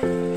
Bye.